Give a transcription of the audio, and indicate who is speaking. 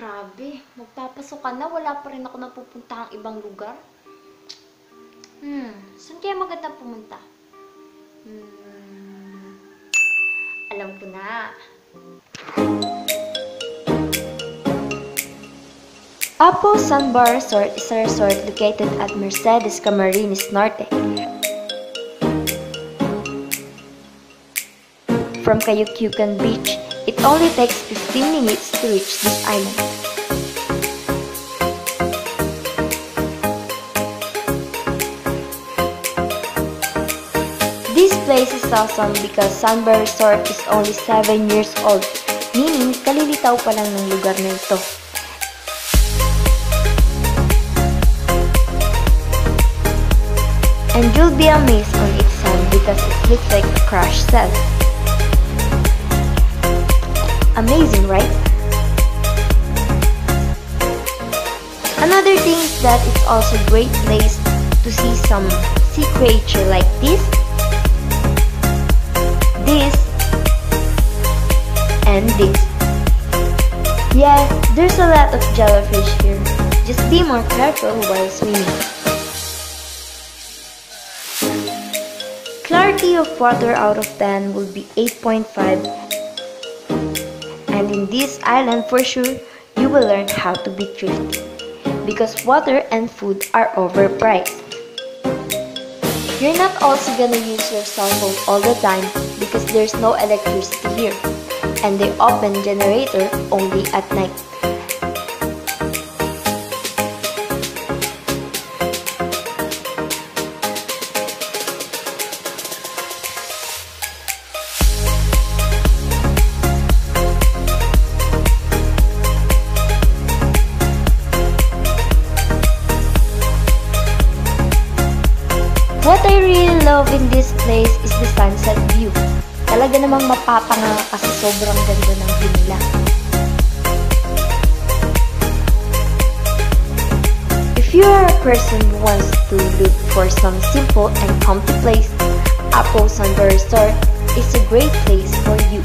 Speaker 1: Grabe, magpapasok ka na, wala pa rin ako napupuntahang ibang lugar. Hmm, saan kaya maganda pumunta? Hmm, alam ko na. Apo Sandbar Resort is a resort located at Mercedes Camarines Norte. From Kayukyukan Beach, it only takes 15 minutes to reach this island. This place is awesome because Sandbar Resort is only 7 years old, meaning kalilitaw pa lang ng lugar na ito. And you'll be amazed on its sand because it looks like a crushed shell. Amazing, right? Another thing is that it's also a great place to see some sea creature like this, Yeah, there's a lot of jellyfish here. Just be more careful while swimming. Clarity of water out of 10 will be 8.5 and in this island for sure you will learn how to be thrifty because water and food are overpriced. You're not also gonna use your cell phone all the time because there's no electricity here and they open generator only at night. What I really love in this place is the sunset view. Talaga namang mapapanga kasi sobrang ganda ng view. If you are a person who wants to look for some simple and comfy place, Apo Sandbar Resort is a great place for you.